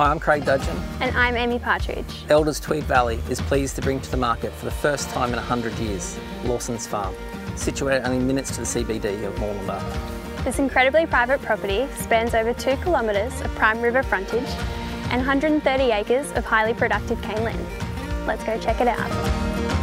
Hi, I'm Craig Dudgeon. And I'm Amy Partridge. Elders Tweed Valley is pleased to bring to the market for the first time in 100 years, Lawson's Farm, situated only minutes to the CBD of Murwillumbah. This incredibly private property spans over two kilometres of prime river frontage and 130 acres of highly productive cane land. Let's go check it out.